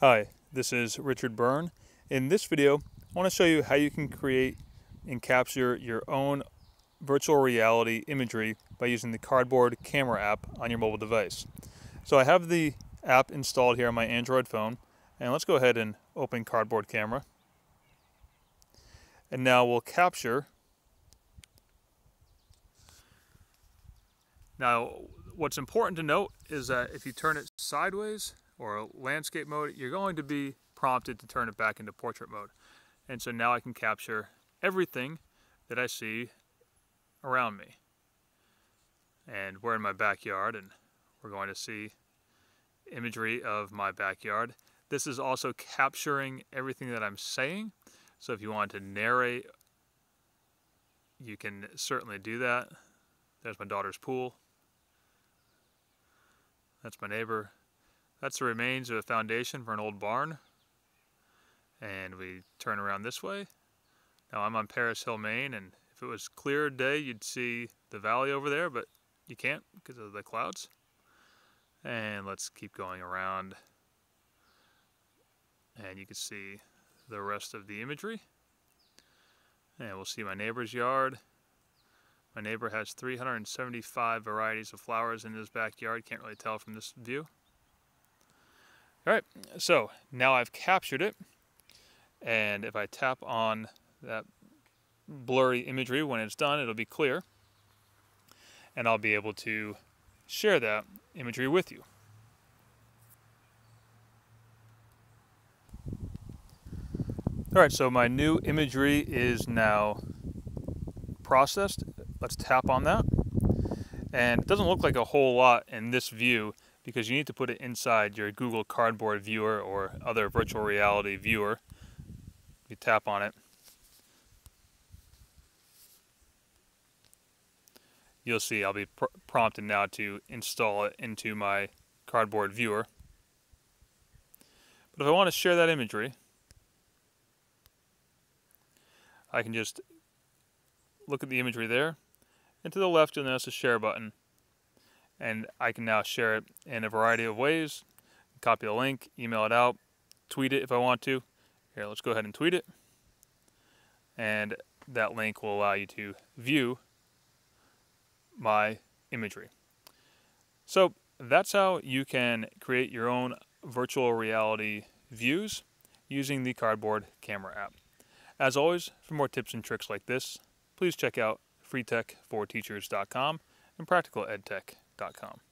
Hi, this is Richard Byrne. In this video, I want to show you how you can create and capture your own virtual reality imagery by using the Cardboard Camera app on your mobile device. So I have the app installed here on my Android phone, and let's go ahead and open Cardboard Camera. And now we'll capture. Now, what's important to note is that if you turn it sideways, or landscape mode, you're going to be prompted to turn it back into portrait mode. And so now I can capture everything that I see around me. And we're in my backyard and we're going to see imagery of my backyard. This is also capturing everything that I'm saying. So if you want to narrate, you can certainly do that. There's my daughter's pool. That's my neighbor. That's the remains of a foundation for an old barn. And we turn around this way. Now I'm on Paris Hill, Maine, and if it was clear day, you'd see the valley over there, but you can't because of the clouds. And let's keep going around. And you can see the rest of the imagery. And we'll see my neighbor's yard. My neighbor has 375 varieties of flowers in his backyard. Can't really tell from this view. All right, so now I've captured it. And if I tap on that blurry imagery when it's done, it'll be clear. And I'll be able to share that imagery with you. All right, so my new imagery is now processed. Let's tap on that. And it doesn't look like a whole lot in this view, because you need to put it inside your Google Cardboard viewer or other virtual reality viewer. You tap on it. You'll see I'll be pr prompted now to install it into my Cardboard viewer. But if I want to share that imagery, I can just look at the imagery there. And to the left, you'll notice a share button and I can now share it in a variety of ways. Copy the link, email it out, tweet it if I want to. Here, let's go ahead and tweet it. And that link will allow you to view my imagery. So that's how you can create your own virtual reality views using the Cardboard Camera app. As always, for more tips and tricks like this, please check out freetech4teachers.com and practicaledtech.com com.